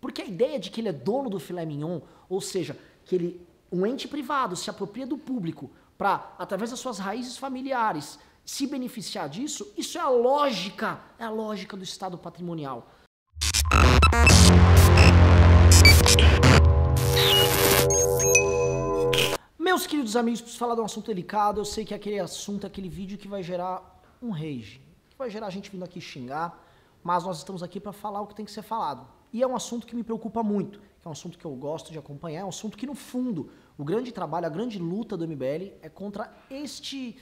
Porque a ideia de que ele é dono do filé mignon, ou seja, que ele, um ente privado se apropria do público para, através das suas raízes familiares, se beneficiar disso, isso é a lógica, é a lógica do Estado patrimonial. Meus queridos amigos, preciso falar de um assunto delicado. Eu sei que é aquele assunto, aquele vídeo que vai gerar um rage, que vai gerar a gente vindo aqui xingar, mas nós estamos aqui para falar o que tem que ser falado. E é um assunto que me preocupa muito, é um assunto que eu gosto de acompanhar, é um assunto que, no fundo, o grande trabalho, a grande luta do MBL é contra este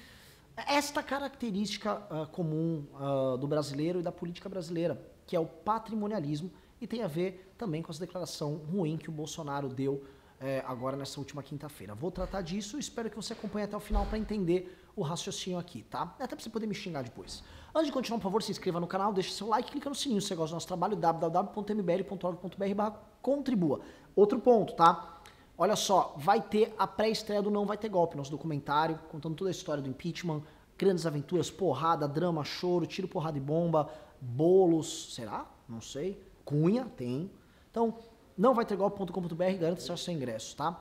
esta característica uh, comum uh, do brasileiro e da política brasileira, que é o patrimonialismo, e tem a ver também com essa declaração ruim que o Bolsonaro deu é, agora nessa última quinta-feira. Vou tratar disso e espero que você acompanhe até o final para entender o raciocínio aqui, tá? Até para você poder me xingar depois. Antes de continuar, por favor, se inscreva no canal, deixe seu like, clica no sininho se você gosta do nosso trabalho, www.mbl.org.br contribua. Outro ponto, tá? Olha só, vai ter a pré-estreia do Não Vai Ter Golpe, nosso documentário, contando toda a história do impeachment, grandes aventuras, porrada, drama, choro, tiro, porrada e bomba, bolos, será? Não sei. Cunha, tem. Então, não vai ter golpe.com.br, garanta seu ingresso, tá?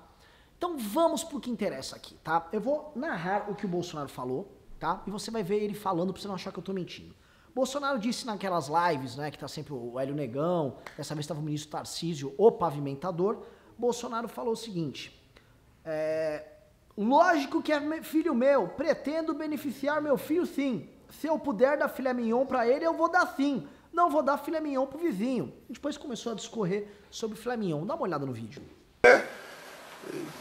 Então vamos pro que interessa aqui, tá? Eu vou narrar o que o Bolsonaro falou, tá? E você vai ver ele falando pra você não achar que eu tô mentindo. Bolsonaro disse naquelas lives, né, que tá sempre o Hélio Negão, dessa vez estava o ministro Tarcísio, o pavimentador, Bolsonaro falou o seguinte, é, lógico que é filho meu, pretendo beneficiar meu filho sim, se eu puder dar filé mignon pra ele, eu vou dar sim, não vou dar filé mignon pro vizinho. E depois começou a discorrer sobre filé mignon. Dá uma olhada no vídeo. É,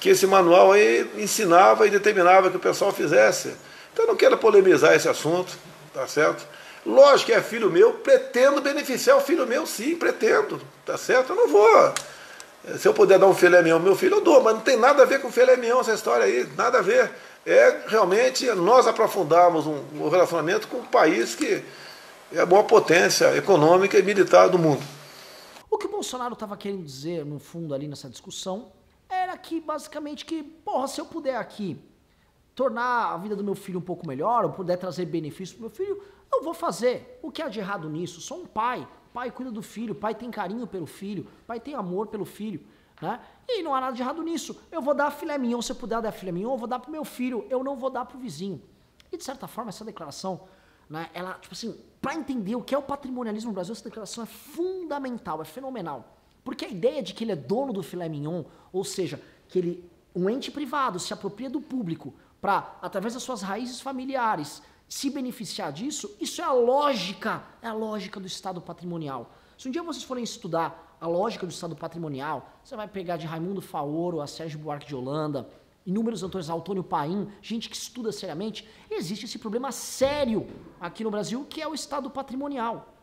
que esse manual aí ensinava e determinava que o pessoal fizesse. Então eu não quero polemizar esse assunto, tá certo? Lógico que é filho meu, pretendo beneficiar o filho meu, sim, pretendo, tá certo? Eu não vou. Se eu puder dar um filé mignon ao meu filho, eu dou, mas não tem nada a ver com filé mignon essa história aí, nada a ver. É realmente nós aprofundarmos um, um relacionamento com um país que é a maior potência econômica e militar do mundo. O que o Bolsonaro estava querendo dizer, no fundo, ali nessa discussão, era que, basicamente, que, porra, se eu puder aqui tornar a vida do meu filho um pouco melhor, ou puder trazer benefício pro meu filho, eu vou fazer. O que há de errado nisso? Sou um pai. Pai cuida do filho, pai tem carinho pelo filho, pai tem amor pelo filho, né? E não há nada de errado nisso. Eu vou dar filé mignon, se eu puder dar filé mignon, eu vou dar pro meu filho, eu não vou dar pro vizinho. E de certa forma, essa declaração né? Ela, tipo assim, para entender o que é o patrimonialismo no Brasil, essa declaração é fundamental, é fenomenal. Porque a ideia de que ele é dono do filé mignon, ou seja, que ele, um ente privado se apropria do público para, através das suas raízes familiares, se beneficiar disso, isso é a lógica, é a lógica do Estado patrimonial. Se um dia vocês forem estudar a lógica do Estado patrimonial, você vai pegar de Raimundo Faoro a Sérgio Buarque de Holanda, inúmeros autores, Antônio Paim, gente que estuda seriamente, existe esse problema sério aqui no Brasil, que é o Estado patrimonial.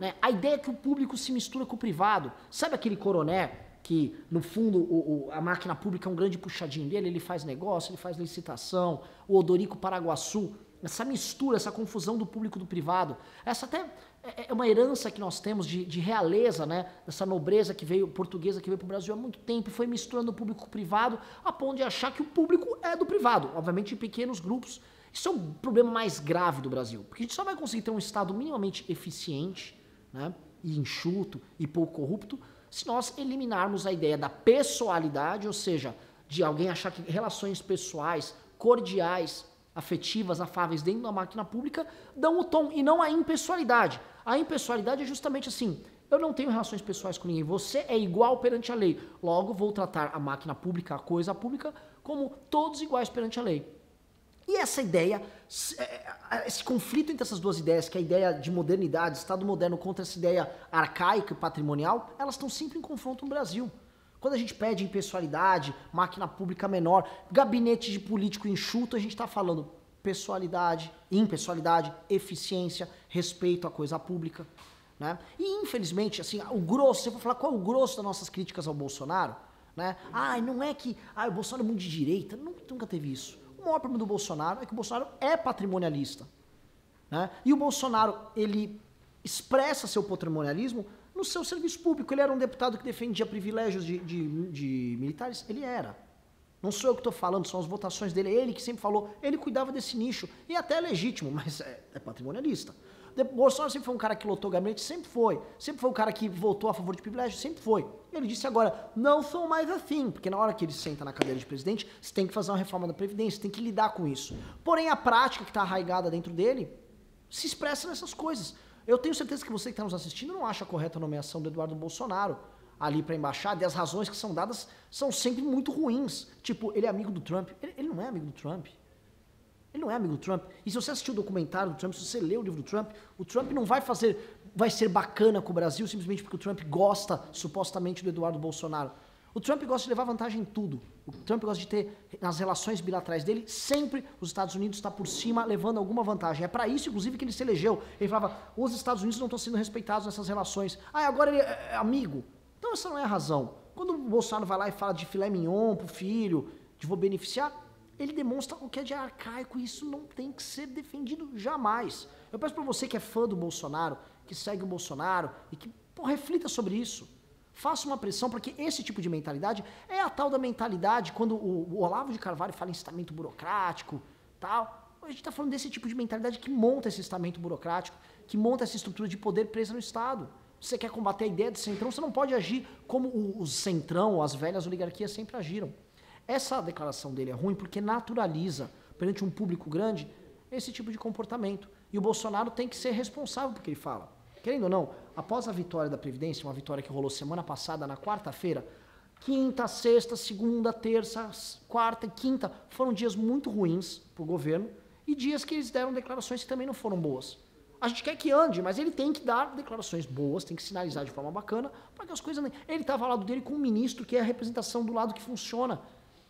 Né? A ideia é que o público se mistura com o privado. Sabe aquele coroné que, no fundo, o, o, a máquina pública é um grande puxadinho dele, ele faz negócio, ele faz licitação, o Odorico Paraguaçu, essa mistura, essa confusão do público do privado, essa até é, é uma herança que nós temos de, de realeza, né? Dessa nobreza que veio, portuguesa que veio para o Brasil há muito tempo e foi misturando o público com o privado, a ponto de achar que o público é do privado, obviamente em pequenos grupos. Isso é um problema mais grave do Brasil, porque a gente só vai conseguir ter um Estado minimamente eficiente, né? E enxuto e pouco corrupto, se nós eliminarmos a ideia da pessoalidade, ou seja, de alguém achar que relações pessoais, cordiais, afetivas, afáveis dentro da máquina pública dão o tom e não a impessoalidade. A impessoalidade é justamente assim: eu não tenho relações pessoais com ninguém, você é igual perante a lei. Logo, vou tratar a máquina pública, a coisa pública, como todos iguais perante a lei. E essa ideia, é, esse conflito entre essas duas ideias, que é a ideia de modernidade, Estado moderno contra essa ideia arcaica e patrimonial, elas estão sempre em confronto no Brasil. Quando a gente pede impessoalidade, máquina pública menor, gabinete de político enxuto, a gente está falando pessoalidade, impessoalidade, eficiência, respeito à coisa pública. Né? E infelizmente, assim, o grosso, você vai falar qual é o grosso das nossas críticas ao Bolsonaro? Né? Ah, não é que ah, o Bolsonaro é muito de direita, nunca, nunca teve isso. O maior problema do Bolsonaro é que o Bolsonaro é patrimonialista. Né? E o Bolsonaro, ele expressa seu patrimonialismo no seu serviço público. Ele era um deputado que defendia privilégios de, de, de militares? Ele era. Não sou eu que estou falando, são as votações dele. É ele que sempre falou, ele cuidava desse nicho. E até é legítimo, mas é, é patrimonialista. Bolsonaro sempre foi um cara que lotou gabinete, sempre foi. Sempre foi um cara que votou a favor de privilégio, sempre foi. Ele disse agora, não sou mais assim, porque na hora que ele senta na cadeira de presidente, você tem que fazer uma reforma da Previdência, tem que lidar com isso. Porém, a prática que está arraigada dentro dele se expressa nessas coisas. Eu tenho certeza que você que está nos assistindo não acha correta a nomeação do Eduardo Bolsonaro ali para a embaixada e as razões que são dadas são sempre muito ruins. Tipo, ele é amigo do Trump. Ele, ele não é amigo do Trump. Ele não é amigo do Trump. E se você assistiu o documentário do Trump, se você lê o livro do Trump, o Trump não vai fazer, vai ser bacana com o Brasil simplesmente porque o Trump gosta supostamente do Eduardo Bolsonaro. O Trump gosta de levar vantagem em tudo. O Trump gosta de ter, nas relações bilaterais dele, sempre os Estados Unidos está por cima, levando alguma vantagem. É para isso, inclusive, que ele se elegeu. Ele falava, os Estados Unidos não estão sendo respeitados nessas relações. Ah, agora ele é amigo. Então essa não é a razão. Quando o Bolsonaro vai lá e fala de filé mignon pro filho, de vou beneficiar, ele demonstra o que é de arcaico e isso não tem que ser defendido jamais. Eu peço para você que é fã do Bolsonaro, que segue o Bolsonaro e que pô, reflita sobre isso. Faça uma pressão, porque esse tipo de mentalidade é a tal da mentalidade quando o, Olavo de Carvalho fala em estamento burocrático, tal. A gente está falando desse tipo de mentalidade que monta esse estamento burocrático, que monta essa estrutura de poder presa no Estado. Você quer combater a ideia de centrão, você não pode agir como o centrão, as velhas oligarquias sempre agiram. Essa declaração dele é ruim porque naturaliza, perante um público grande, esse tipo de comportamento. E o Bolsonaro tem que ser responsável por que ele fala. Querendo ou não, após a vitória da Previdência, uma vitória que rolou semana passada, na quarta-feira, quinta, sexta, segunda, terça, quarta e quinta foram dias muito ruins para o governo e dias que eles deram declarações que também não foram boas. A gente quer que ande, mas ele tem que dar declarações boas, tem que sinalizar de forma bacana para que as coisas. Ele estava ao lado dele com um ministro que é a representação do lado que funciona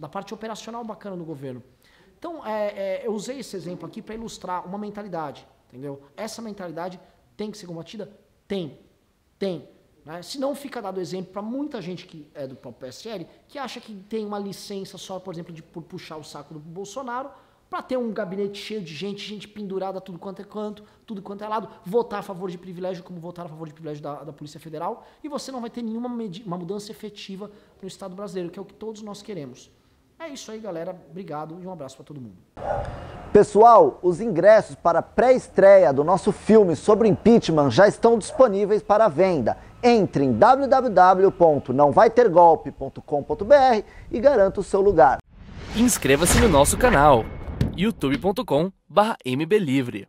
da parte operacional bacana do governo. Então, é, é, eu usei esse exemplo aqui para ilustrar uma mentalidade, entendeu? Essa mentalidade tem que ser combatida? Tem, tem. Né? Se não, fica dado exemplo para muita gente que é do próprio PSL, que acha que tem uma licença só, por exemplo, de por puxar o saco do Bolsonaro, para ter um gabinete cheio de gente, gente pendurada tudo quanto é canto, tudo quanto é lado, votar a favor de privilégio como votar a favor de privilégio da, da Polícia Federal, e você não vai ter nenhuma uma mudança efetiva no Estado brasileiro, que é o que todos nós queremos. É isso aí, galera. Obrigado e um abraço para todo mundo. Pessoal, os ingressos para a pré-estreia do nosso filme sobre impeachment já estão disponíveis para venda. Entre em www.nãovaitergolpe.com.br e garanta o seu lugar. Inscreva-se no nosso canal youtube.com/mblivre.